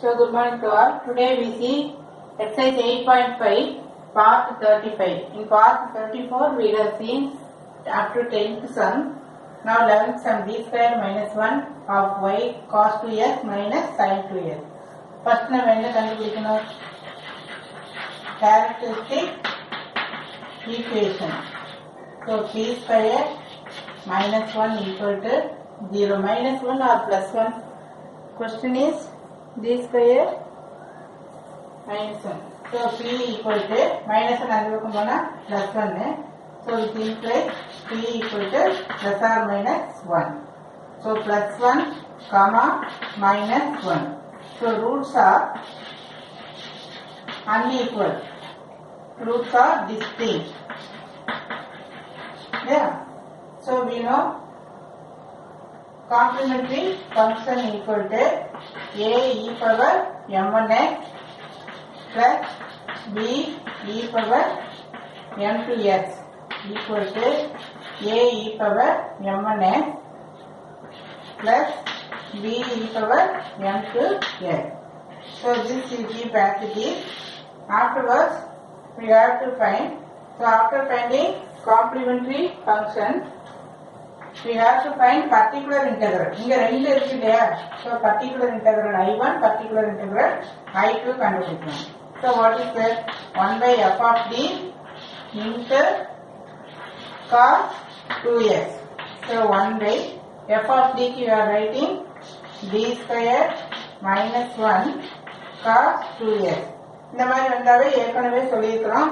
So good morning to all. Today we see exercise 8.5 part 35. In part 34 we have seen up to 10th sum. Now 11th sum d square minus 1 of y cos 2x minus sin 2x. First நம்ம என்ன கண்டுபிடிக்கணும் characteristic equation. So p square minus 1 equal to 0. Minus 1 or plus 1? Question is this by a minus 1. So P equal to minus 1 ಅಂದ್ಬೇಕು ಮನ plus 1. So it implies P equal to plus or minus 1. So plus 1 comma minus 1. So roots are unequal. Roots are distinct. Yeah. So we know complementary function equal to a e power m1x plus b e power m2x equal to a e power m1x plus b e power m2x. So this will be back. Afterwards, we have to find. So after finding complementary function, we have to find particular integral. இங்க ரெண்டு இருக்கு இல்லையா so particular integral I1 particular integral I2 கண்டுபிடிக்கணும் so what is that 1 by f of d into cos 2x so 1 by f of d you are writing d square minus 1 cos 2x இந்த மாதிரி வந்தாவே ஏற்கனவே சொல்லியிருக்கிறோம்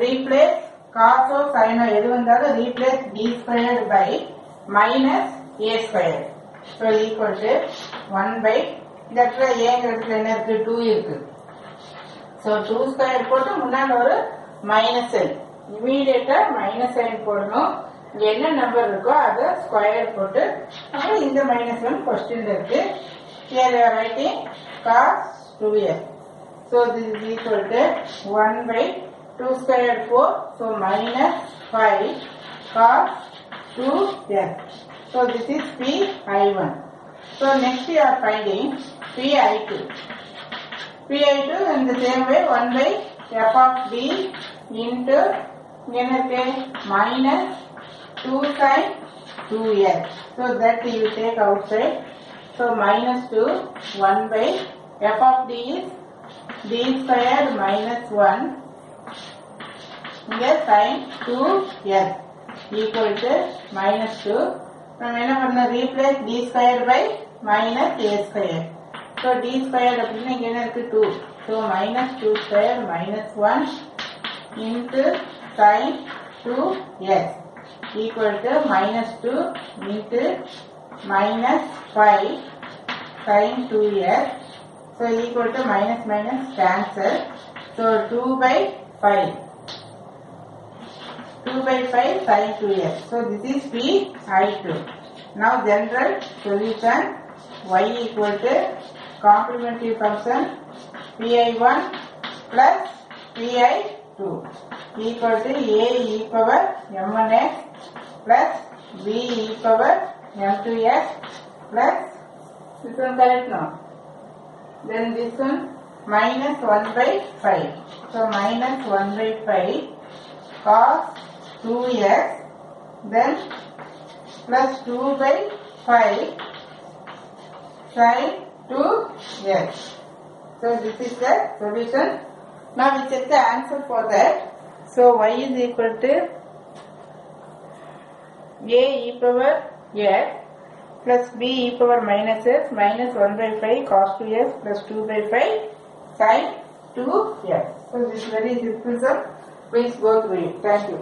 replace காசோ சைனோ எது வந்தாலும் replace t squared by minus a square so equal to one by இந்த இடத்துல ஏங்கிற என்ன இருக்கு? டூ இருக்கு. ஸோ டூ ஸ்கொயர் போட்டு முன்னாடி ஒரு மைனஸ் சைன் இமீடியட்டா மைனஸ் சைன் போடணும். இங்க என்ன நம்பர் இருக்கோ அதை ஸ்கொயர் போட்டு அப்புறம் இந்த மைனஸ் ஒன் கொஸ்டின் இருக்கு. Here you writing cos two year so this is equal to one by two square four so minus five 2 that. So this is Pi1. So next we are finding Pi2. Pi2 in the same way 1 by f of b into minus 2 sine 2x. So that you take outside. So minus 2 1 by f of d is d squared minus 1 here 2x. Equal to minus 2 நம்ம என்ன பண்ண replace d square by minus a square. So d square அப்படின்னா இங்க என்ன இருக்கு 2. So minus 2 square minus 1 into sin 2s equal to minus 2 into minus 5 sin 2s. So equal to minus minus cancel. So 2 by 5. 2 by 5 sin 2x. So this is P I2. Now general solution y equal to complementary function pi1 plus pi2 equal to a e power m1x plus b e power m2x plus this one correct now then this one minus 1 by 5 so minus 1 by 5 cos 2x then plus 2 by 5 sin 2x. So this is the solution. Now we check the answer for that. So y is equal to a e power x plus b e power minus s minus 1 by 5 cos 2x plus 2 by 5 sin 2x. So this is very simple. Please go through it. Thank you.